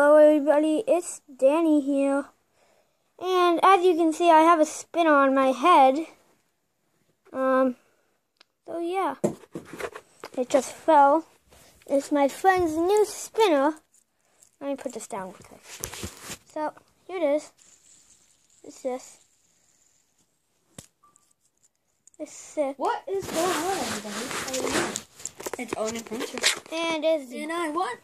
Hello everybody, it's Danny here. And as you can see, I have a spinner on my head. Um, so yeah. It just fell. It's my friend's new spinner. Let me put this down quickly. So, here it is. It's this. It's sick. What is going on, everybody? It's Owen and Printer. And it's And I what?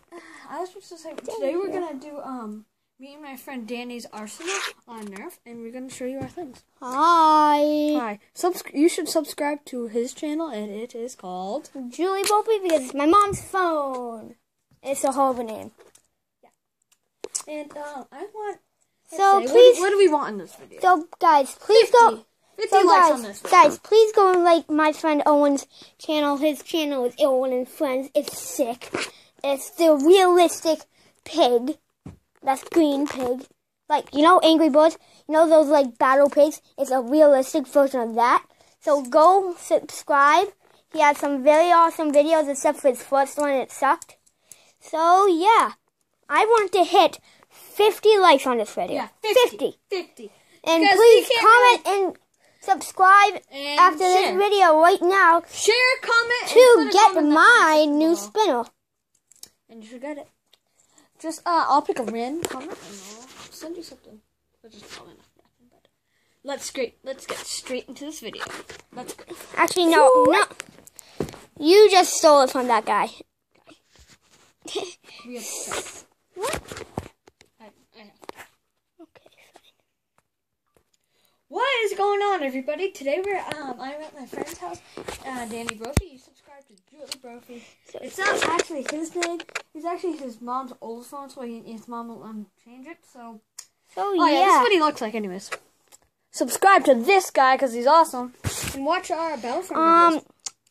I was supposed to say today we're gonna do um me and my friend Danny's arsenal on Nerf, and we're gonna show you our things. Hi. Hi, subs- you should subscribe to his channel, and it is called. Julie Brophy because it's my mom's phone. It's a horrible name. Yeah. And um, I want. So say, what do- please, what, do we want in this video? so guys, please go. 50 So likes guys, on this. Guys, please go and like my friend Owen's channel. His channel is Owen and Friends. It's sick. It's the realistic pig. That's green pig. Like you know, Angry Birds. You know those like battle pigs. It's a realistic version of that. So go subscribe. He has some very awesome videos, except for his first one, it sucked. So yeah, I want to hit 50 likes on this video. Yeah, 50. 50. 50. And please comment and subscribe And after this video right now Share, comment, to get comment my new spinner. And you should get it. Just uh, I'll pick a random comment and I'll send you something. Or just comment on nothing. But let's great. Let's get straight into this video. Let's go. Actually, no, no. You just stole it from that guy. We have to. What? I, I know. Okay, fine. What is going on, everybody? Today we're um I'm at my friend's house. Uh, Danny Brophy. You subscribe to Julie Brophy. It's not actually his name. It's actually his mom's old phone, so he, his mom will um, change it. So So Oh yeah, this is what he looks like, anyways. Subscribe to this guy because he's awesome, and watch our Battlefront um, videos.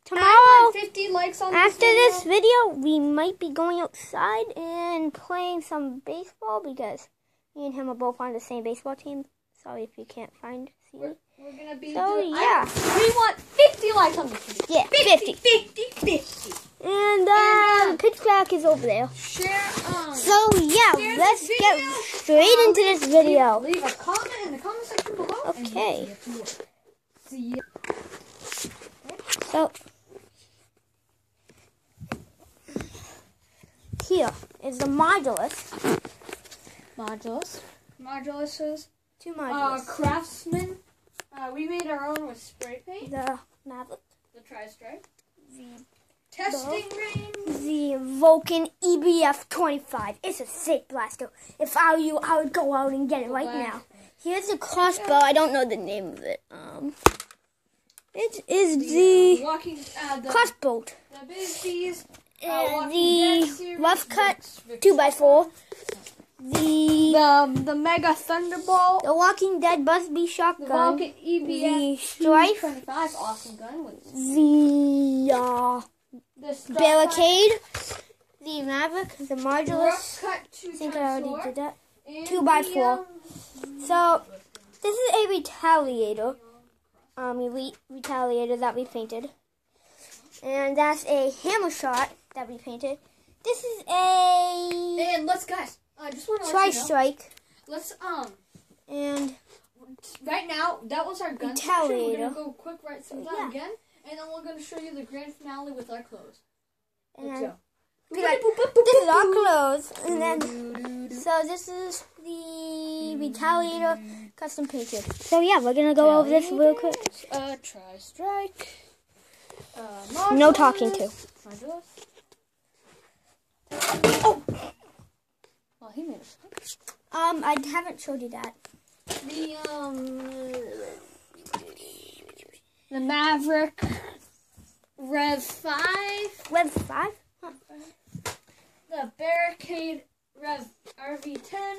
tomorrow fifty likes on after this. this video, we might be going outside and playing some baseball because me and him are both on the same baseball team. Sorry if you can't find see. We're, we're gonna be. So, doing, yeah. I- we want fifty likes on this video. Yeah, 50. 50, 50. And And, um, uh, pitch crack is over there. Share. Um. So yeah, let's get straight into this video. Leave a comment in the comment section below. Okay. we'll see. See. So here is the modulus. Modulus. Modulus Two uh, craftsman. Uh, we made our own with spray paint. the Maverick, The tri strike. the Testing range. the Vulcan EBF 25. It's a sick blaster. If I were you, I would go out and get it right Black. now. Here's a crossbow. I don't know the name of it. Um, it is The the walking. Uh, the, crossbow. the Buzzbees. Uh, Uh, the rough cut two by four. The The the Mega Thunderbolt. the Walking Dead Buzzbee The shotgun. Vulcan the Strife. 25 awesome gun with The uh, the barricade. The Maverick. The Rough Modulus. cut two I think I already did that. And two by four. um, So this is a retaliator. Um, elite retaliator that we painted, and that's a hammer shot that we painted. This is a And let's guys, I just want to tri let you know. strike, Let's um and right now that was our gun section. Retaliator. We're gonna go quick right that Yeah. again, and then we're gonna show you the grand finale with our clothes. Let's and go. be like, this is our clothes, and then so this is the retaliator custom painted. So yeah, we're gonna go over this real quick. Uh, tri strike. Uh, No talking to. Oh. Well, he made a Um, I haven't showed you that. The um the Maverick Rev five, Rev five. the Barricade Rev RV ten,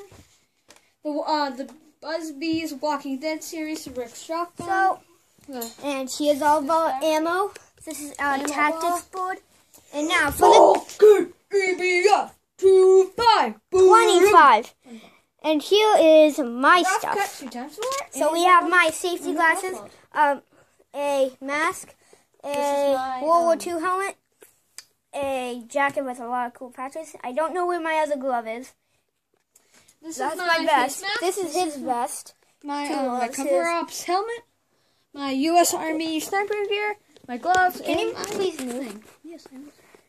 the uh the Buzzbees Walking Dead series Rick Shotgun. So. the And here's all our ammo. This is our Ammo tactics bar. board. And now for Good EBF two five the 25. And here is my Rough stuff. two times four. So we have um, my safety glasses, um, a mask, a my, World War um, II helmet, a jacket with a lot of cool patches. I don't know where my other glove is. This That's is my, face vest. This is his vest. my um, my cover ups helmet, my U.S. Army sniper gear, my gloves, Can you and my please move? Yes, I know.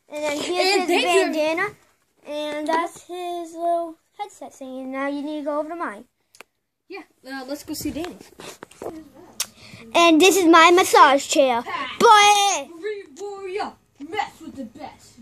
And then here's And his bandana. you. And that's his little headset thing. And now you need to go over to mine. Yeah, uh, let's go see Danny. And this is my massage chair. Warrior, mess with the best.